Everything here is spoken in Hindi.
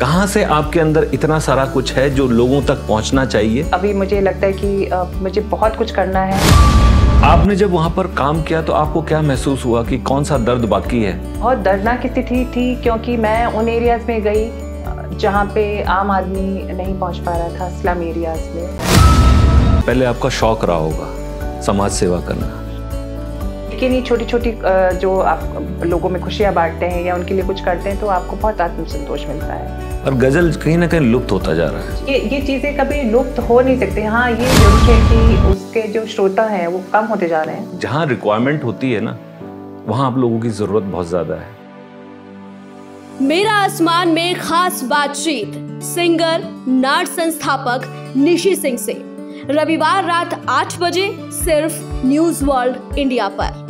कहाँ से आपके अंदर इतना सारा कुछ है जो लोगों तक पहुँचना चाहिए? अभी मुझे लगता है कि आ, मुझे बहुत कुछ करना है। आपने जब वहाँ पर काम किया तो आपको क्या महसूस हुआ कि कौन सा दर्द बाकी है? बहुत दर्दनाक स्थिति थी क्योंकि मैं उन एरियाज़ में गई जहाँ पे आम आदमी नहीं पहुँच पा रहा था स्लम एरियाज़ में। पहले आपका शौक रहा होगा समाज सेवा करना। लेकिन ये छोटी छोटी जो आप लोगों में खुशियाँ बांटते हैं या उनके लिए कुछ करते हैं तो आपको बहुत आत्मसंतोष मिलता है। और गज़ल कहीं ना कहीं लुप्त होता जा रहा है। ये ये चीज़ें कभी लुप्त हो नहीं सकती। हाँ ये ज़रूर है कि उसके जो श्रोता हैं वो कम होते जा रहे हैं। जहाँ रिक्वायरमेंट होती है ना वहाँ आप लोगों की ज़रूरत बहुत ज़्यादा है। मेरा आसमान में खास बातचीत सिंगर नाट संस्थापक निशी सिंह से। रविवार रात आठ बजे सिर्फ़ न्यूज़ वर्ल्ड इंडिया पर।